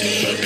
Keep